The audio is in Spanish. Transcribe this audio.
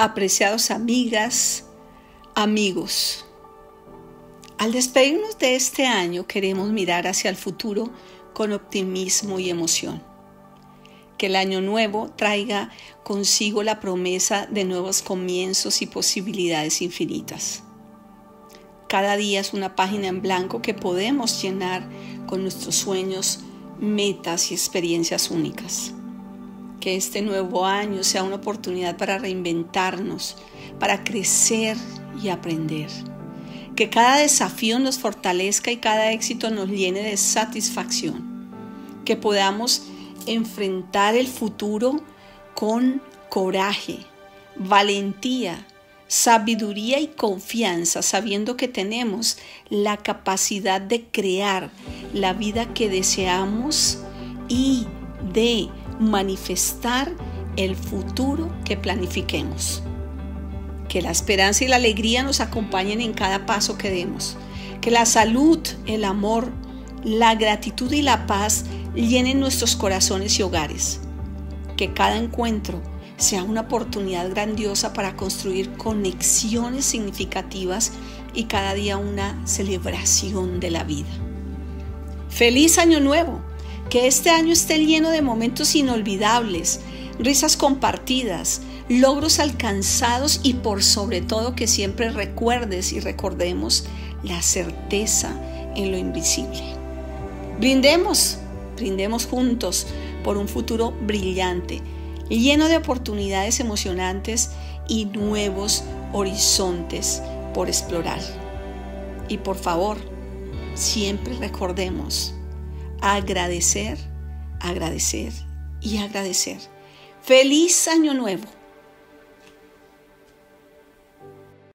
apreciados amigas, amigos. Al despedirnos de este año queremos mirar hacia el futuro con optimismo y emoción. Que el año nuevo traiga consigo la promesa de nuevos comienzos y posibilidades infinitas. Cada día es una página en blanco que podemos llenar con nuestros sueños, metas y experiencias únicas. Que este nuevo año sea una oportunidad para reinventarnos, para crecer y aprender. Que cada desafío nos fortalezca y cada éxito nos llene de satisfacción. Que podamos enfrentar el futuro con coraje, valentía, sabiduría y confianza, sabiendo que tenemos la capacidad de crear la vida que deseamos y de manifestar el futuro que planifiquemos. Que la esperanza y la alegría nos acompañen en cada paso que demos. Que la salud, el amor, la gratitud y la paz llenen nuestros corazones y hogares. Que cada encuentro sea una oportunidad grandiosa para construir conexiones significativas y cada día una celebración de la vida. Feliz año nuevo que este año esté lleno de momentos inolvidables, risas compartidas, logros alcanzados y por sobre todo que siempre recuerdes y recordemos la certeza en lo invisible. Brindemos, brindemos juntos por un futuro brillante, lleno de oportunidades emocionantes y nuevos horizontes por explorar. Y por favor, siempre recordemos agradecer, agradecer y agradecer. Feliz año nuevo.